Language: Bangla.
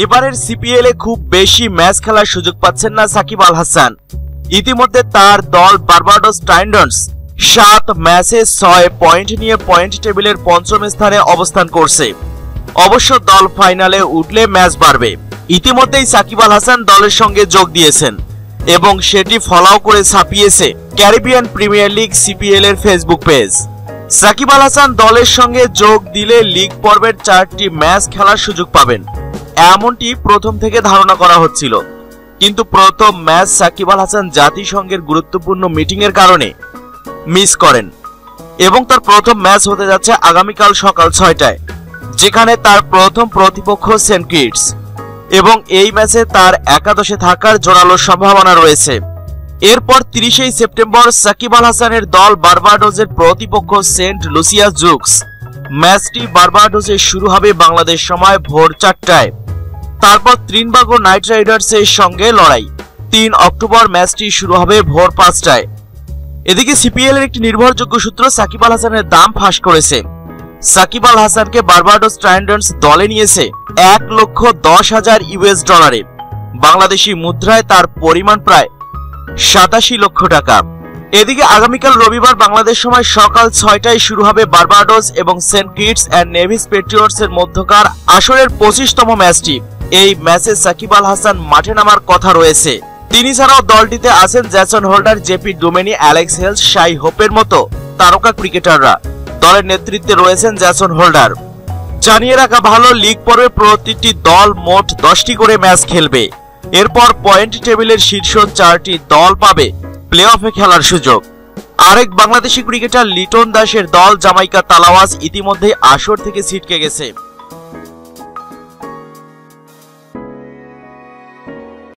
এবারের সিপিএল এ খুব বেশি ম্যাচ খেলার সুযোগ পাচ্ছেন না সাকিব আল হাসান। ইতিমধ্যে তার দল বার্বাডোস টাইন্ডন্স সাত ম্যাচে ছয় পয়েন্ট নিয়ে পয়েন্ট টেবিলের পঞ্চম স্থানে অবস্থান করছে। অবশ্য দল ফাইনালে উঠলে ম্যাচ বাড়বে। ইতিমধ্যেই সাকিব আল হাসান দলের সঙ্গে যোগ দিয়েছেন এবং সেটি ফলাও করে ছাপিয়েছে ক্যারিবিয়ান প্রিমিয়ার লিগ সিপিএল এর ফেসবুক পেজ। সাকিব আল হাসান দলের সঙ্গে যোগ দিলে লিগ পর্বের চারটি ম্যাচ খেলার সুযোগ পাবেন। এমনটি প্রথম থেকে ধারণা করা হচ্ছিল। কিন্তু প্রথম ম্যাচ সাকিব আল হাসান জাতিসংঘের গুরুত্বপূর্ণ মিটিং এর কারণে মিস করেন এবং তার প্রথম ম্যাচ হতে যাচ্ছে আগামীকাল সকাল ছয়টায়, যেখানে তার প্রথম প্রতিপক্ষ সেন্ট কিটস এবং এই ম্যাচে তার একাদশে থাকার জোরালো সম্ভাবনা রয়েছে। এরপর তিরিশেই সেপ্টেম্বর সাকিব আল হাসানের দল বার্বাডোজের প্রতিপক্ষ সেন্ট লুসিয়া জুকস। ম্যাচটি বার্বাডোজে শুরু হবে বাংলাদেশ সময় ভোর চারটায়। তারপর ত্রিনবাগো নাইট রাইডার্সের সঙ্গে লড়াই। তিন অক্টোবর ম্যাচটি শুরু হবে ভোর পাঁচটায়। এদিকে সিপিএল এর একটি নির্ভরযোগ্য সূত্র সাকিব আল হাসানের দাম ফাঁস করেছে। সাকিব আল হাসানকে বার্বাডোস ট্রাইন্ডন্স দলে নিয়েছে এক লক্ষ দশ হাজার ইউএস ডলারে। বাংলাদেশি মুদ্রায় তার পরিমাণ প্রায় সাতাশি লক্ষ টাকা। এদিকে আগামীকাল রবিবার বাংলাদেশ সময় সকাল ছয়টায় শুরু হবে বার্বাডোস এবং Saint Kitts and Nevis Patriots এর মধ্যকার আসরের পঁচিশতম ম্যাচটি। এই ম্যাচে সাকিব আল হাসান মাঠে নামার কথা রয়েছে। তিনি ছাড়াও দলটিতে আছেন Jason Holder, JP Duminy, Alex Hales, Shai হোপের মতো তারকা ক্রিকেটাররা। দলের নেতৃত্বে রয়েছেন জ্যাসন হোল্ডার। জানিয়ে রাখা ভালো, লিগ পর্বে প্রতিটি দল মোট দশটি করে ম্যাচ খেলবে। এরপর পয়েন্ট টেবিলের শীর্ষ চারটি দল পাবে প্লে অফে খেলার সুযোগ। আরেক বাংলাদেশি ক্রিকেটার লিটন দাসের দল জামাইকা তালাওয়াজ ইতিমধ্যেই আসর থেকে ছিটকে গেছে।